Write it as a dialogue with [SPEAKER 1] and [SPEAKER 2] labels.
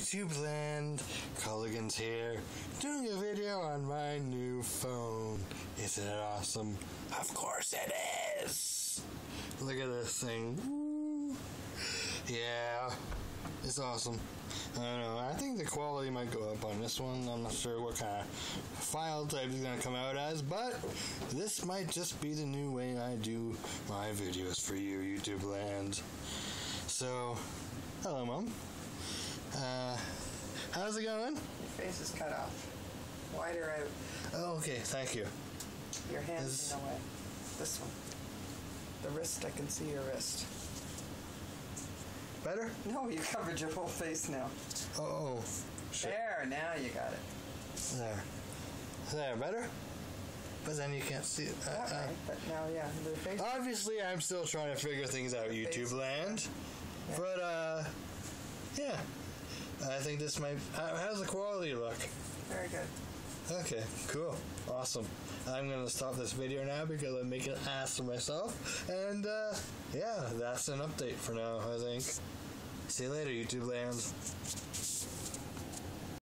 [SPEAKER 1] YouTube land, Cuddlekins here, doing a video on my new phone. Isn't it awesome? Of course it is! Look at this thing. Yeah, it's awesome. I don't know. I think the quality might go up on this one. I'm not sure what kind of file type it's going to come out as, but this might just be the new way I do my videos for you, YouTube land. So, hello, Mom. Uh, how's it going?
[SPEAKER 2] Your face is cut off. Wider out.
[SPEAKER 1] Oh, okay. Thank you.
[SPEAKER 2] Your hand's
[SPEAKER 1] This-
[SPEAKER 2] in the way. This one. The wrist, I can see your wrist.
[SPEAKER 1] Better?
[SPEAKER 2] No, you covered your whole face now.
[SPEAKER 1] Oh, oh. Shit.
[SPEAKER 2] There, now you got it.
[SPEAKER 1] There. There, better? But then you can't see it. Uh,
[SPEAKER 2] That
[SPEAKER 1] uh,
[SPEAKER 2] but now, yeah, the face.
[SPEAKER 1] Obviously, I'm still trying to figure things out, YouTube land.
[SPEAKER 2] Yeah.
[SPEAKER 1] But, uh, yeah. I think this might. How, how's the quality look?
[SPEAKER 2] Very good.
[SPEAKER 1] Okay, cool. Awesome. I'm going to stop this video now because I'm making an ass of myself. And, uh, yeah, that's an update for now, I think. See you later, YouTube land.